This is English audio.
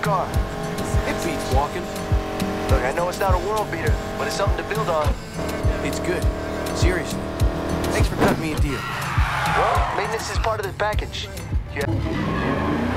It beats walking. Look, I know it's not a world beater, but it's something to build on. It's good. Seriously. Thanks for cutting me a deal. Well, maintenance is part of the package. Yeah.